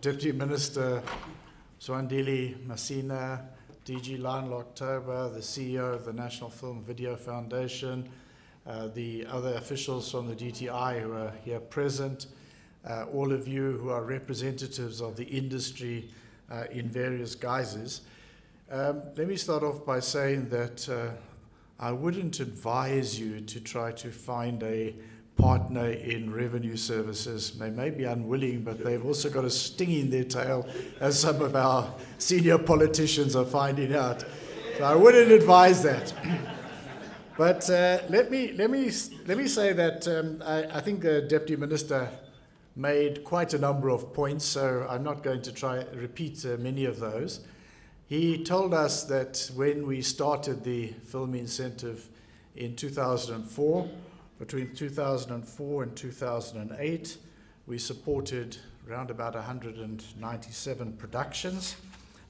Deputy Minister Zwandile Masina, DG Lionel October, the CEO of the National Film Video Foundation, uh, the other officials from the DTI who are here present, uh, all of you who are representatives of the industry uh, in various guises. Um, let me start off by saying that uh, I wouldn't advise you to try to find a partner in revenue services. They may be unwilling, but they've also got a sting in their tail, as some of our senior politicians are finding out. So I wouldn't advise that. but uh, let, me, let, me, let me say that um, I, I think the Deputy Minister made quite a number of points, so I'm not going to try repeat uh, many of those. He told us that when we started the film incentive in 2004, between 2004 and 2008, we supported around about 197 productions,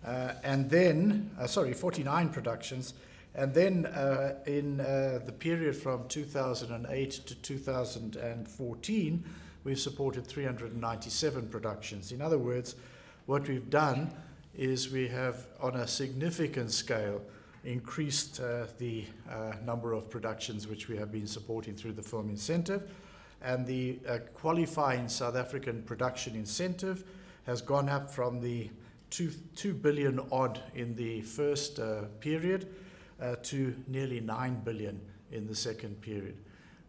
uh, and then, uh, sorry, 49 productions, and then uh, in uh, the period from 2008 to 2014, we've supported 397 productions. In other words, what we've done is we have, on a significant scale, increased uh, the uh, number of productions which we have been supporting through the film incentive. And the uh, qualifying South African production incentive has gone up from the two, 2 billion odd in the first uh, period uh, to nearly 9 billion in the second period.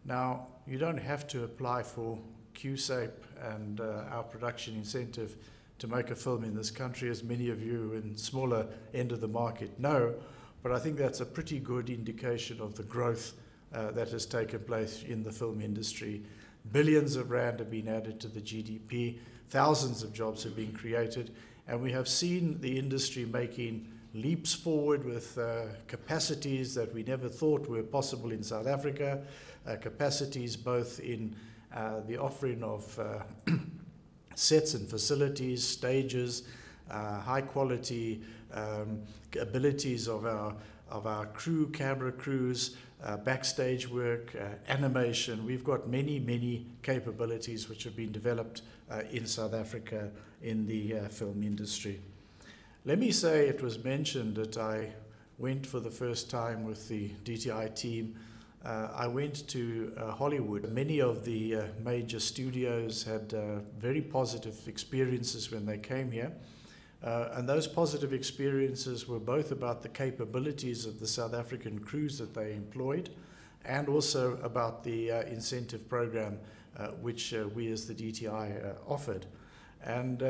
Now, you don't have to apply for QSAPE and uh, our production incentive to make a film in this country, as many of you in smaller end of the market know. But I think that's a pretty good indication of the growth uh, that has taken place in the film industry. Billions of rand have been added to the GDP, thousands of jobs have been created, and we have seen the industry making leaps forward with uh, capacities that we never thought were possible in South Africa, uh, capacities both in uh, the offering of uh, sets and facilities, stages, uh, high quality um, abilities of our, of our crew, camera crews, uh, backstage work, uh, animation. We've got many, many capabilities which have been developed uh, in South Africa in the uh, film industry. Let me say it was mentioned that I went for the first time with the DTI team uh, I went to Hollywood. Many of the major studios had very positive experiences when they came here. Uh, and those positive experiences were both about the capabilities of the South African crews that they employed and also about the uh, incentive program which we as the DTI offered. And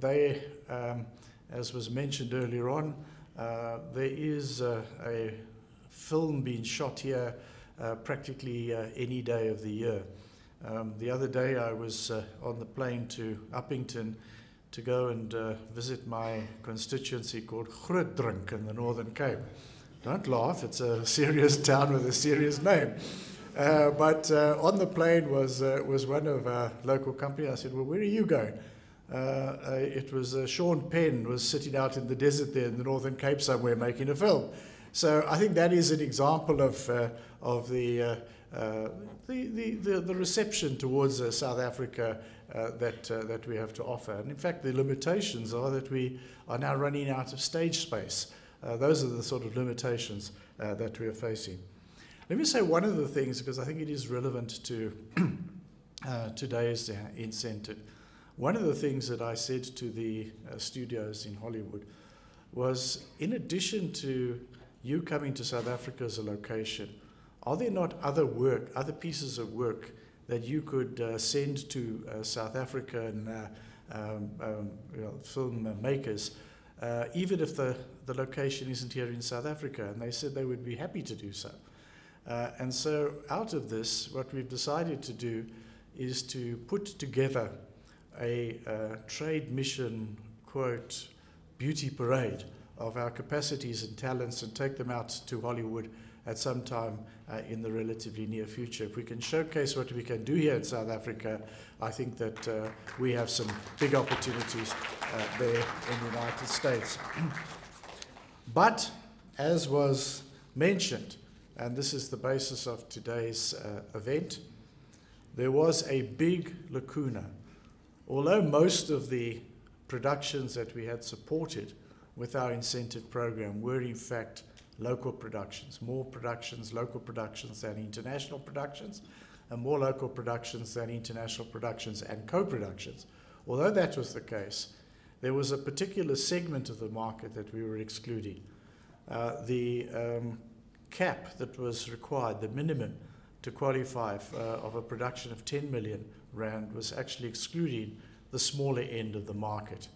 they, um, as was mentioned earlier on, there is a film being shot here uh, practically uh, any day of the year. Um, the other day I was uh, on the plane to Upington to go and uh, visit my constituency called Grootdrink in the Northern Cape. Don't laugh, it's a serious town with a serious name. Uh, but uh, on the plane was, was one of our local company. I said, well, where are you going? it was Sean Penn was sitting out in the desert there in the Northern Cape somewhere making a film. So I think that is an example of, uh, of the, uh, uh, the, the, the, reception towards uh, South Africa uh, that, uh, that we have to offer. And in fact, the limitations are that we are now running out of stage space. those are the sort of limitations that we are facing. Let me say one of the things, because I think it is relevant to today's incentive. One of the things that I said to the studios in Hollywood was in addition to you coming to South Africa as a location, are there not other work, other pieces of work that you could uh, send to uh, South Africa and uh, um, um, you know, film makers, uh, even if the, the location isn't here in South Africa? And they said they would be happy to do so. Uh, and so, out of this, what we've decided to do is to put together a uh, trade mission, quote, beauty parade of our capacities and talents and take them out to Hollywood at some time uh, in the relatively near future. If we can showcase what we can do here in South Africa, I think that uh, we have some big opportunities uh, there in the United States. but, as was mentioned, and this is the basis of today's uh, event, there was a big lacuna. Although most of the productions that we had supported with our incentive program were in fact local productions, more productions, local productions than international productions, and more local productions than international productions and co-productions. Although that was the case, there was a particular segment of the market that we were excluding. Uh, the um, cap that was required, the minimum to qualify uh, of a production of 10 million rand was actually excluding the smaller end of the market.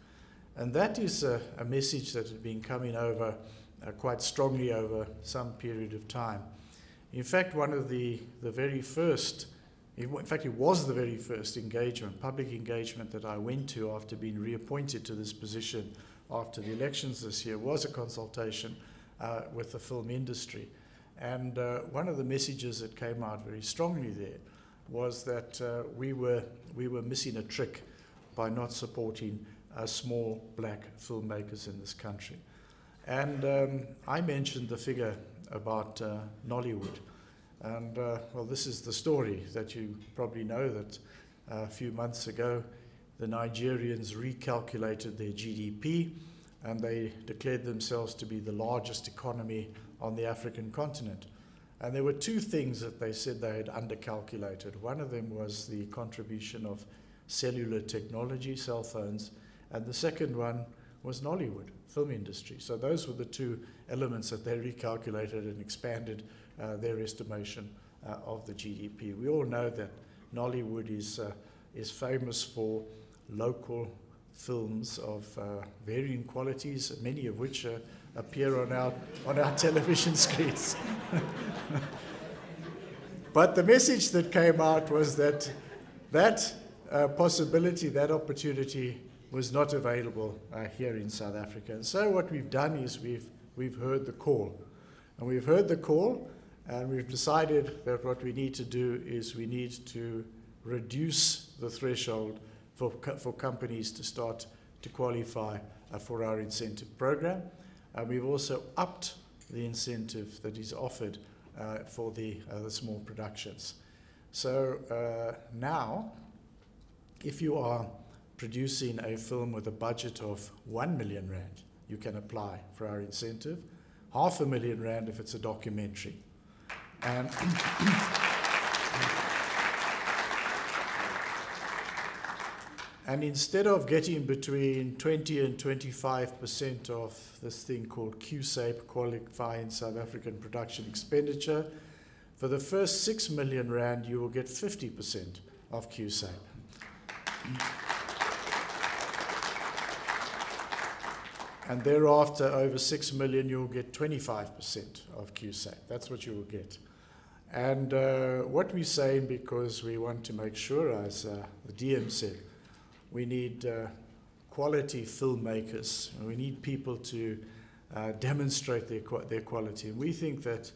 And that is a, a message that had been coming over uh, quite strongly over some period of time. In fact, one of the, the very first, in fact, it was the very first engagement, public engagement that I went to after being reappointed to this position after the elections this year, was a consultation uh, with the film industry. And uh, one of the messages that came out very strongly there was that uh, we, were, we were missing a trick by not supporting uh, small black filmmakers in this country. And um, I mentioned the figure about uh, Nollywood. And uh, well, this is the story that you probably know that uh, a few months ago the Nigerians recalculated their GDP and they declared themselves to be the largest economy on the African continent. And there were two things that they said they had undercalculated. One of them was the contribution of cellular technology, cell phones, and the second one was Nollywood, film industry. So those were the two elements that they recalculated and expanded uh, their estimation uh, of the GDP. We all know that Nollywood is, uh, is famous for local films of uh, varying qualities, many of which uh, appear on our, on our television screens. but the message that came out was that that uh, possibility, that opportunity was not available uh, here in South Africa. And so what we've done is we've, we've heard the call. And we've heard the call, and we've decided that what we need to do is we need to reduce the threshold for, co for companies to start to qualify uh, for our incentive program. And we've also upped the incentive that is offered uh, for the, uh, the small productions. So uh, now, if you are producing a film with a budget of 1 million rand, you can apply for our incentive. Half a million rand if it's a documentary. And And instead of getting between 20 and 25% of this thing called QSAPE, qualifying South African production expenditure, for the first 6 million rand, you will get 50% of QSAPE. And thereafter, over 6 million, you'll get 25% of QSAPE. That's what you will get. And uh, what we're saying, because we want to make sure, as uh, the DM said, we need uh, quality filmmakers. We need people to uh, demonstrate their, their quality. And we think that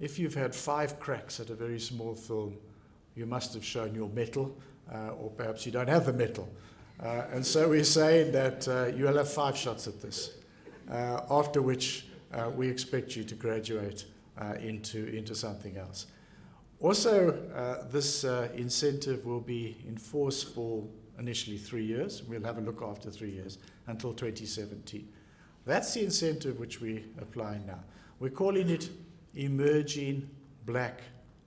if you've had five cracks at a very small film, you must have shown your metal, uh, or perhaps you don't have the mettle. Uh, and so we say that uh, you'll have five shots at this, uh, after which we expect you to graduate into, into something else. Also, this incentive will be in force for initially three years. We'll have a look after three years until 2017. That's the incentive which we apply now. We're calling it Emerging Black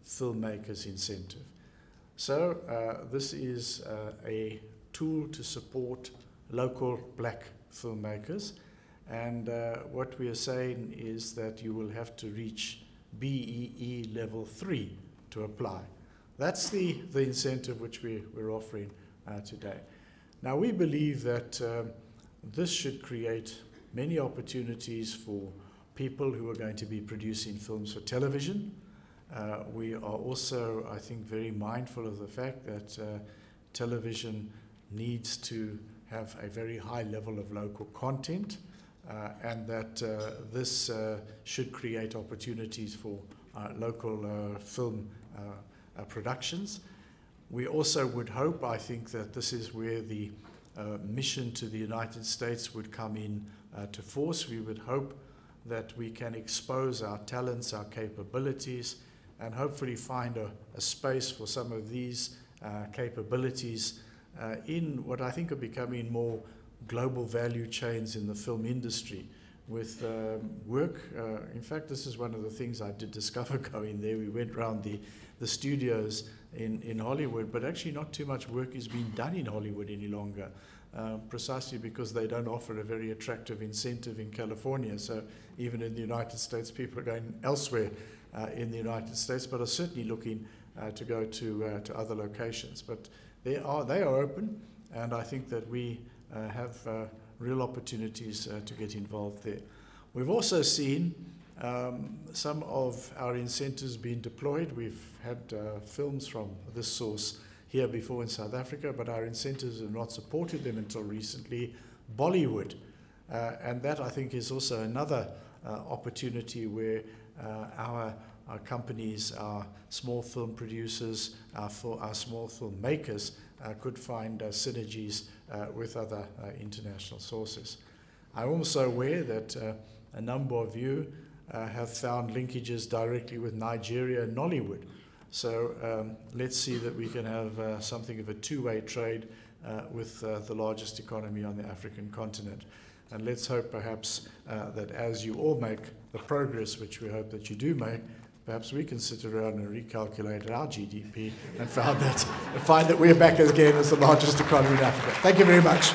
Filmmakers Incentive. So uh, this is uh, a tool to support local black filmmakers. And uh, what we are saying is that you will have to reach BEE level 3 to apply. That's the, the incentive which we, we're offering uh, today. Now, we believe that um, this should create many opportunities for people who are going to be producing films for television. Uh, we are also, I think, very mindful of the fact that uh, television needs to have a very high level of local content uh, and that uh, this uh, should create opportunities for uh, local film productions. We also would hope, I think, that this is where the uh, mission to the United States would come in uh, to force. We would hope that we can expose our talents, our capabilities, and hopefully find a, a space for some of these uh, capabilities uh, in what I think are becoming more global value chains in the film industry with um, work. Uh, in fact, this is one of the things I did discover going there. We went around the, the studios in, in Hollywood, but actually not too much work is being done in Hollywood any longer, uh, precisely because they don't offer a very attractive incentive in California. So even in the United States, people are going elsewhere uh, in the United States, but are certainly looking uh, to go to, uh, to other locations. But they are, they are open, and I think that we uh, have uh, real opportunities to get involved there. We've also seen um, some of our incentives being deployed. We've had uh, films from this source here before in South Africa, but our incentives have not supported them until recently. Bollywood. Uh, and that, I think, is also another uh, opportunity where uh, our, our companies, our small film producers, our, our small film makers uh, could find uh, synergies with other international sources. I'm also aware that a number of you uh, have found linkages directly with Nigeria and Nollywood. So um, let's see that we can have uh, something of a two-way trade uh, with uh, the largest economy on the African continent. And let's hope perhaps uh, that as you all make the progress, which we hope that you do make, perhaps we can sit around and recalculate our GDP and find that, find that we're back again as the largest economy in Africa. Thank you very much.